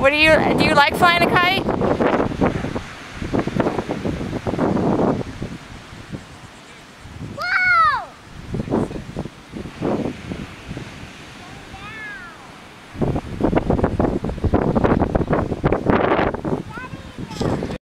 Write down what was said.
What do you, do you like flying a kite?